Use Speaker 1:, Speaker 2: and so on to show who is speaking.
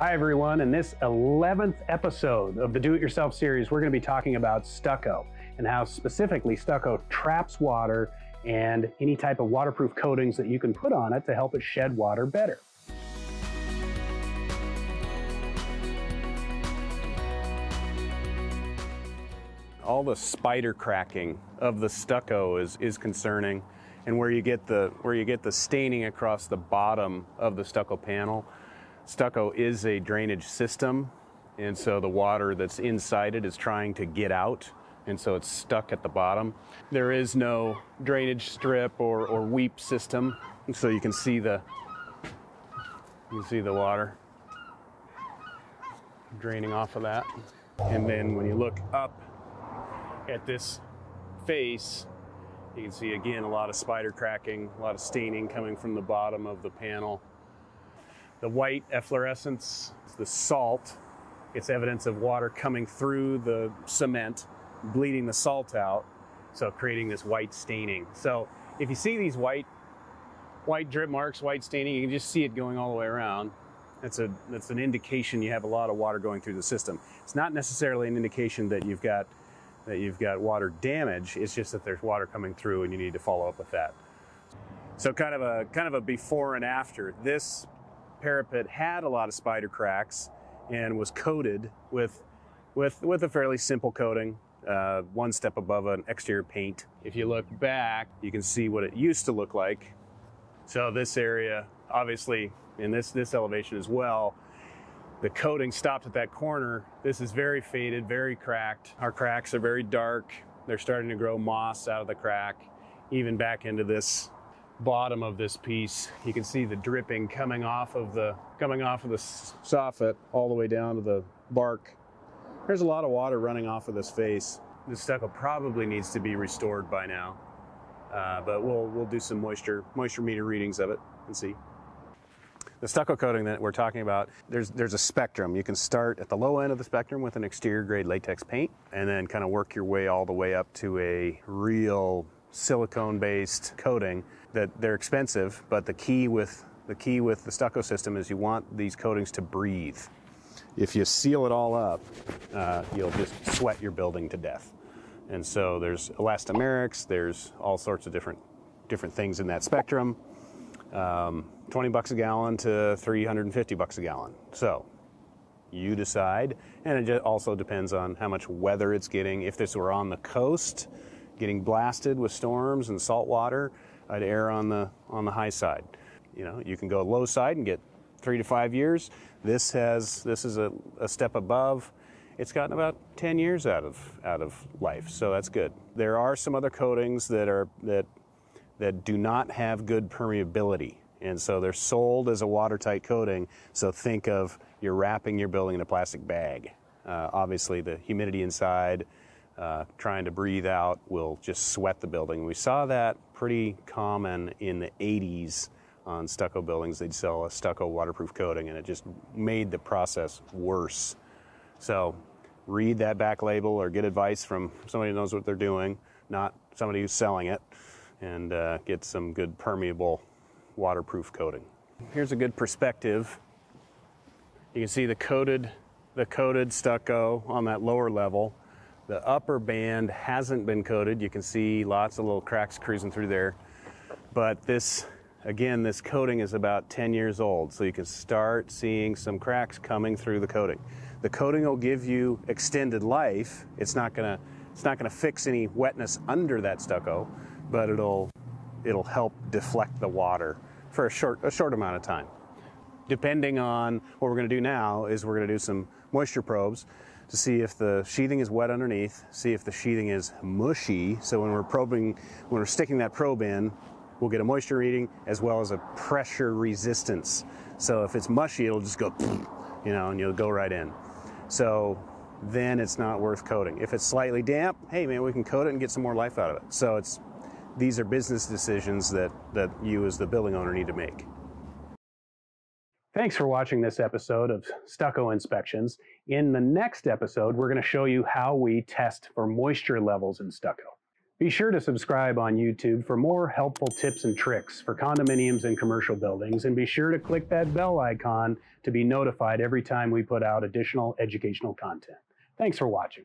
Speaker 1: Hi, everyone. In this 11th episode of the Do It Yourself series, we're going to be talking about stucco and how specifically stucco traps water and any type of waterproof coatings that you can put on it to help it shed water better. All the spider cracking of the stucco is, is concerning and where you get the where you get the staining across the bottom of the stucco panel Stucco is a drainage system, and so the water that's inside it is trying to get out, and so it's stuck at the bottom. There is no drainage strip or, or weep system, so you can see the you can see the water draining off of that. And then when you look up at this face, you can see again a lot of spider cracking, a lot of staining coming from the bottom of the panel. The white efflorescence, the salt, it's evidence of water coming through the cement, bleeding the salt out, so creating this white staining. So if you see these white white drip marks, white staining, you can just see it going all the way around. That's a that's an indication you have a lot of water going through the system. It's not necessarily an indication that you've got that you've got water damage. It's just that there's water coming through and you need to follow up with that. So kind of a kind of a before and after. This parapet had a lot of spider cracks and was coated with, with, with a fairly simple coating, uh, one step above an exterior paint. If you look back, you can see what it used to look like. So this area, obviously, in this, this elevation as well, the coating stopped at that corner. This is very faded, very cracked. Our cracks are very dark. They're starting to grow moss out of the crack, even back into this bottom of this piece, you can see the dripping coming off of the coming off of the soffit all the way down to the bark. There's a lot of water running off of this face. This stucco probably needs to be restored by now, uh, but we'll we'll do some moisture moisture meter readings of it and see. The stucco coating that we're talking about, there's there's a spectrum. You can start at the low end of the spectrum with an exterior grade latex paint, and then kind of work your way all the way up to a real silicone based coating that they're expensive, but the key with the key with the stucco system is you want these coatings to breathe. If you seal it all up, uh, you'll just sweat your building to death. And so there's elastomerics, there's all sorts of different different things in that spectrum. Um, 20 bucks a gallon to 350 bucks a gallon. So you decide, and it also depends on how much weather it's getting. If this were on the coast, getting blasted with storms and salt water, I'd err on the on the high side. You know, you can go low side and get three to five years. This has this is a, a step above. It's gotten about 10 years out of out of life, so that's good. There are some other coatings that are that that do not have good permeability, and so they're sold as a watertight coating. So think of you're wrapping your building in a plastic bag. Uh, obviously, the humidity inside, uh, trying to breathe out, will just sweat the building. We saw that pretty common in the 80s on stucco buildings. They'd sell a stucco waterproof coating, and it just made the process worse. So read that back label or get advice from somebody who knows what they're doing, not somebody who's selling it, and uh, get some good permeable waterproof coating. Here's a good perspective. You can see the coated, the coated stucco on that lower level the upper band hasn't been coated. You can see lots of little cracks cruising through there. But this, again, this coating is about 10 years old, so you can start seeing some cracks coming through the coating. The coating will give you extended life. It's not gonna, it's not gonna fix any wetness under that stucco, but it'll, it'll help deflect the water for a short, a short amount of time. Depending on what we're gonna do now is we're gonna do some moisture probes to see if the sheathing is wet underneath, see if the sheathing is mushy. So when we're probing, when we're sticking that probe in, we'll get a moisture reading as well as a pressure resistance. So if it's mushy, it'll just go, you know, and you'll go right in. So then it's not worth coating. If it's slightly damp, hey man, we can coat it and get some more life out of it. So it's these are business decisions that that you as the building owner need to make. Thanks for watching this episode of Stucco Inspections. In the next episode, we're going to show you how we test for moisture levels in stucco. Be sure to subscribe on YouTube for more helpful tips and tricks for condominiums and commercial buildings, and be sure to click that bell icon to be notified every time we put out additional educational content. Thanks for watching.